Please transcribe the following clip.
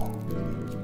うん。